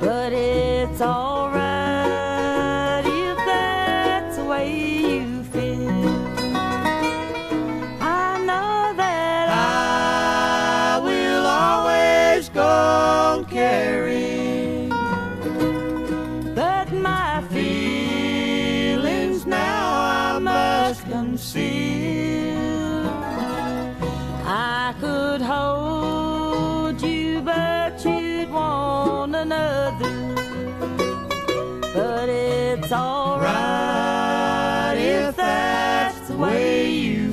but it's alright if that's the way you feel. I know that I will always go but my feelings now I must conceal. I could hold. Way you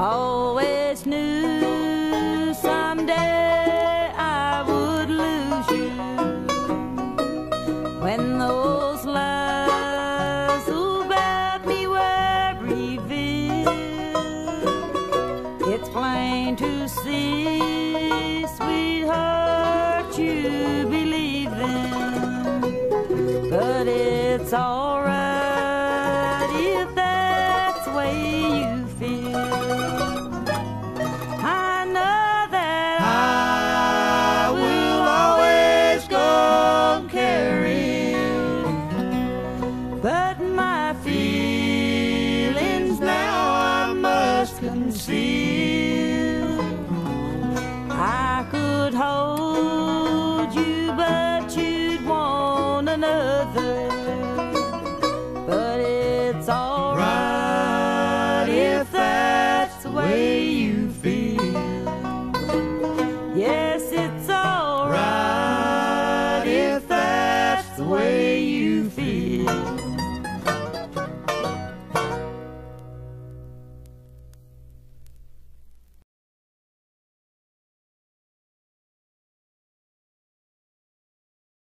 Always knew someday I would lose you. When those lies about me were revealed, it's plain to see, sweetheart, you But my feelings now I must conceal. I could hold you, but you'd want another. But it's alright right if that's the way you feel. Yes, it's